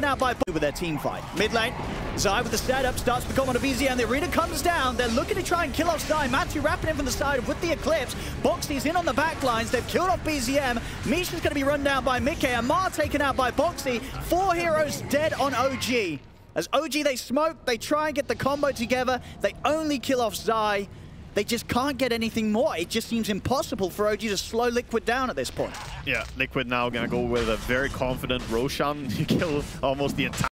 taken out by with their team fight. Mid lane, Zai with the setup starts to become on a BZM. The arena comes down. They're looking to try and kill off Zai. Matthew wrapping him from the side with the Eclipse. Boxi's in on the back lines. They've killed off BZM. Misha's going to be run down by Micke. Ammar taken out by Boxi. Four heroes dead on OG. As OG, they smoke, they try and get the combo together. They only kill off Zai. They just can't get anything more. It just seems impossible for OG to slow Liquid down at this point. Yeah, Liquid now gonna go with a very confident Roshan. Kill almost the entire